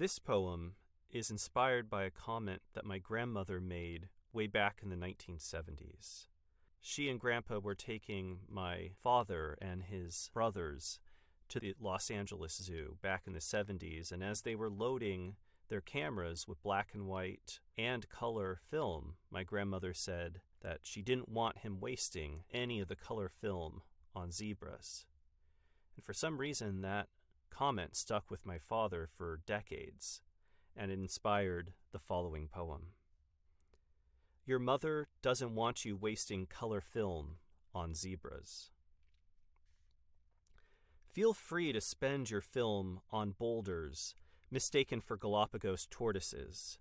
This poem is inspired by a comment that my grandmother made way back in the 1970s. She and Grandpa were taking my father and his brothers to the Los Angeles Zoo back in the 70s, and as they were loading their cameras with black and white and color film, my grandmother said that she didn't want him wasting any of the color film on zebras. And for some reason, that comment stuck with my father for decades, and inspired the following poem. Your mother doesn't want you wasting color film on zebras. Feel free to spend your film on boulders mistaken for Galapagos tortoises,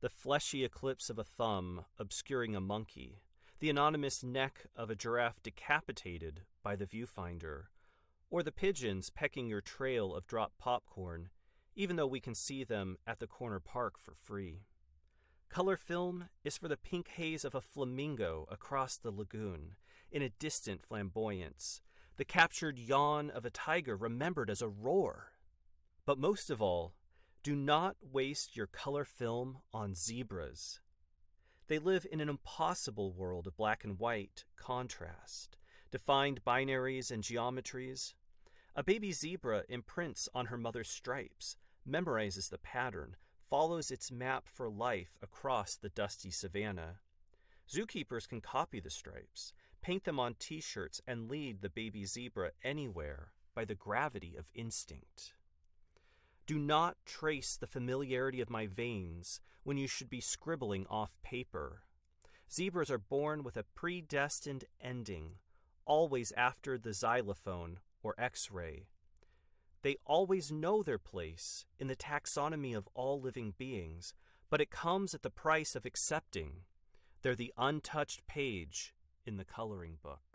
the fleshy eclipse of a thumb obscuring a monkey, the anonymous neck of a giraffe decapitated by the viewfinder, or the pigeons pecking your trail of dropped popcorn, even though we can see them at the corner park for free. Color film is for the pink haze of a flamingo across the lagoon in a distant flamboyance, the captured yawn of a tiger remembered as a roar. But most of all, do not waste your color film on zebras. They live in an impossible world of black and white contrast, defined binaries and geometries. A baby zebra imprints on her mother's stripes, memorizes the pattern, follows its map for life across the dusty savannah. Zookeepers can copy the stripes, paint them on t shirts, and lead the baby zebra anywhere by the gravity of instinct. Do not trace the familiarity of my veins when you should be scribbling off paper. Zebras are born with a predestined ending, always after the xylophone or x ray. They always know their place in the taxonomy of all living beings, but it comes at the price of accepting. They're the untouched page in the coloring book.